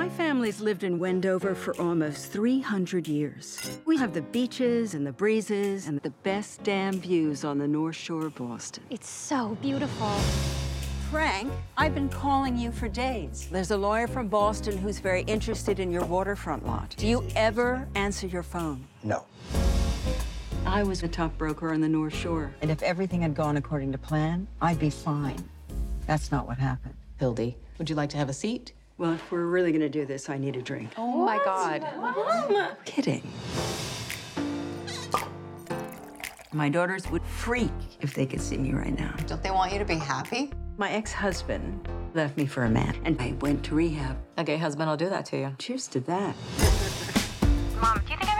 My family's lived in Wendover for almost 300 years. We have the beaches and the breezes and the best damn views on the North Shore of Boston. It's so beautiful. Frank, I've been calling you for days. There's a lawyer from Boston who's very interested in your waterfront lot. Do you ever answer your phone? No. I was a top broker on the North Shore. And if everything had gone according to plan, I'd be fine. That's not what happened. Hildy, would you like to have a seat? Well, if we're really gonna do this, I need a drink. Oh my God. Kidding. My daughters would freak if they could see me right now. Don't they want you to be happy? My ex-husband left me for a man, and I went to rehab. A gay husband will do that to you. Cheers to that. Mom, do you think I'm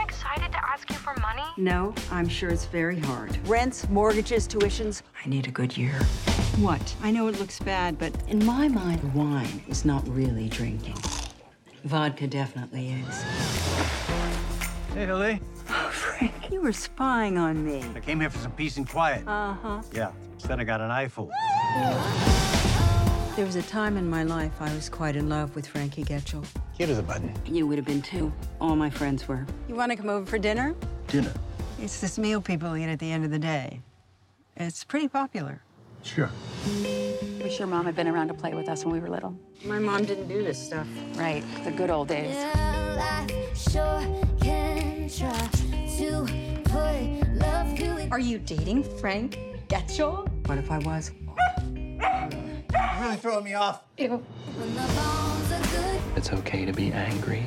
excited to ask you for money? No, I'm sure it's very hard. Rents, mortgages, tuitions. I need a good year. What? I know it looks bad, but in my mind, wine is not really drinking. Vodka definitely is. Hey, Hildy. Oh, Frank, you were spying on me. I came here for some peace and quiet. Uh-huh. Yeah. Instead, I got an eyeful. There was a time in my life I was quite in love with Frankie Getchell. Cute as a button. You would have been too. All my friends were. You want to come over for dinner? Dinner. It's this meal people eat at the end of the day. It's pretty popular. Sure. Wish your mom had been around to play with us when we were little. My mom didn't do this stuff. Right, the good old days. Are you dating Frank Getchell? What if I was? You're really throwing me off. Ew. It's okay to be angry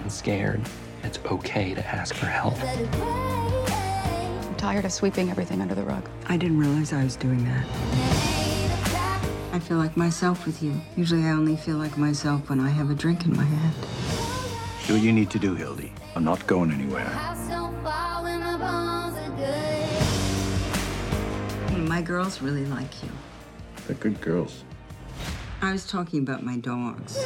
and scared. It's okay to ask for help. I'm tired of sweeping everything under the rug. I didn't realize I was doing that. I feel like myself with you. Usually I only feel like myself when I have a drink in my hand. Do what you need to do, Hildy. I'm not going anywhere. My girls really like you. They're good girls. I was talking about my dogs.